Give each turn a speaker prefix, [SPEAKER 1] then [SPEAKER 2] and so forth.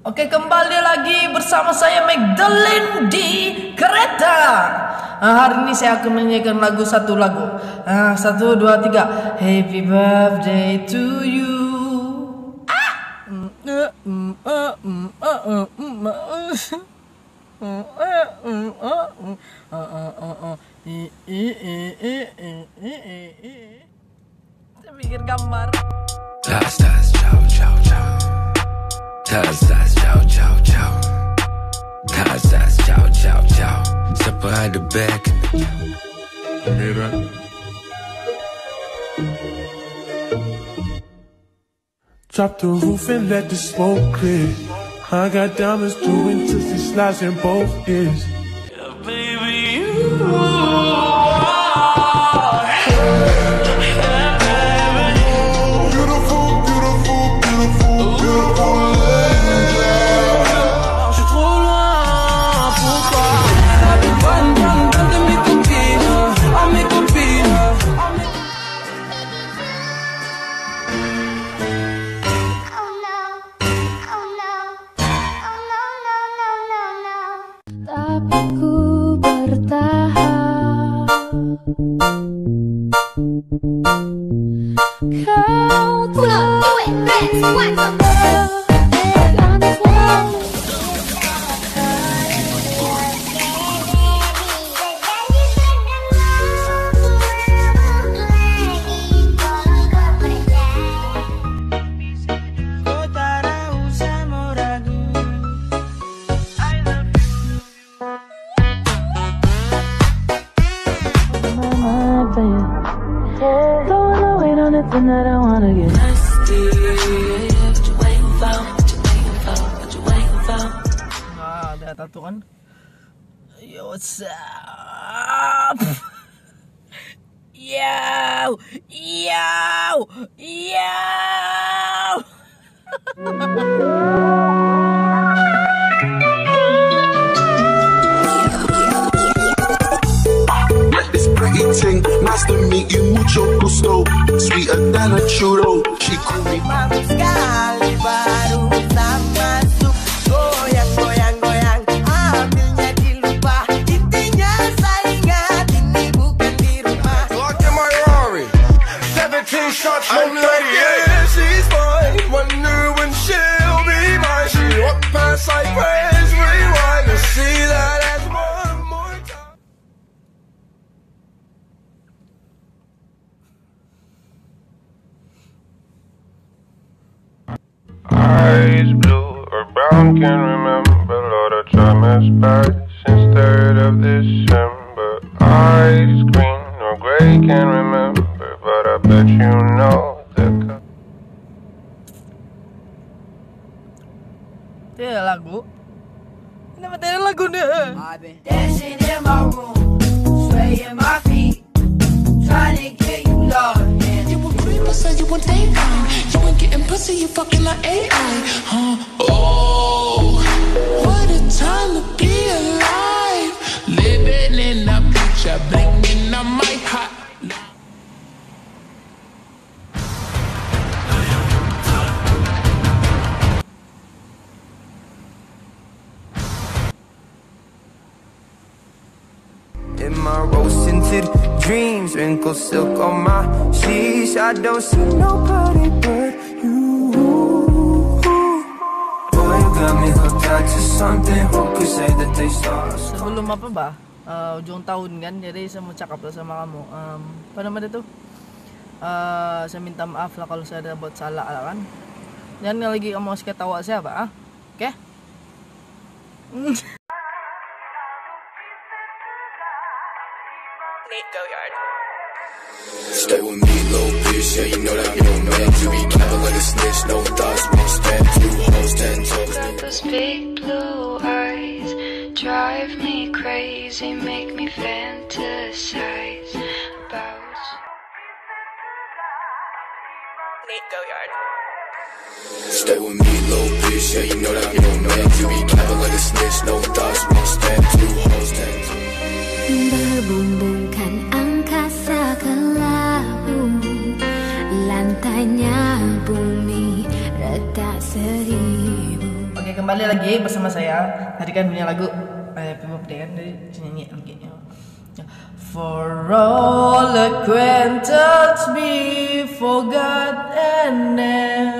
[SPEAKER 1] Oke kembali lagi bersama saya Magdalene di kereta Nah, Hari ini saya akan menyanyikan lagu satu lagu Nah, Satu, dua, tiga Happy birthday to you Ah!
[SPEAKER 2] Tas, ciao, ciao, ciao. Tas, ciao, ciao, ciao. Step behind the back.
[SPEAKER 3] Drop the roof and let the smoke clear. I got diamonds doing tootsie slides in both ears.
[SPEAKER 4] The weight on it, then that I wanna get
[SPEAKER 1] Ah, ada tato kan Yo, what's up? Yo! Yo! Yo!
[SPEAKER 5] This pretty ting, nice to meet you, mucho gusto. Sweeter than a churro. She call me
[SPEAKER 1] Mantap sekali baru masuk Goyang, goyang, goyang Ambilnya ah, dilupa Intinya saya ingat Ini bukan di rumah
[SPEAKER 5] Lock in my Rari. 17 shots, I'm like, yeah, she's mine. Wonder when she'll be mine. She walk past like
[SPEAKER 6] or can't remember. Lord, I try my best since 3rd of December. Eyes green or gray, can't remember. But I bet you know the color.
[SPEAKER 1] Lagu Ini materi lagu nih
[SPEAKER 7] I've been dancing in my room, swaying my feet, trying to get you love. And
[SPEAKER 8] Creeper, so you want daytime. You ain't getting pussy, you fucking like AI. Huh? Oh, what a time to be alive. Living in a picture, blinking on my heart.
[SPEAKER 9] In my rose tinted dreams, wrinkled silk on my sheets. I don't see nobody but you. Boy, you got me hooked on to something. Who could say that they saw?
[SPEAKER 1] Sebelum apa ba? Ah, ujung tahun kan Jadi saya mau cakap lah sama kamu um, Apa nama dia tuh? Ah, saya minta maaf lah kalau saya ada buat salah lah kan Jangan lagi kamu suka tawa saya pak ah? Oke?
[SPEAKER 2] Stay with me, little bitch. Yeah, you know that I'm your man. You be capping like a snitch. No thoughts, one step, two hoes, ten toes.
[SPEAKER 4] Got those big blue eyes Drive me crazy, make me fantasize about
[SPEAKER 2] Stay with me, little bitch. Yeah, you know that I'm your man. You be capping like a snitch. No thoughts,
[SPEAKER 4] Retak seribu
[SPEAKER 1] Oke kembali lagi bersama saya. Tadi kan punya lagu eh, Happy Birthday kan dari nyanyi lagi. For all acquaintance be forgot and never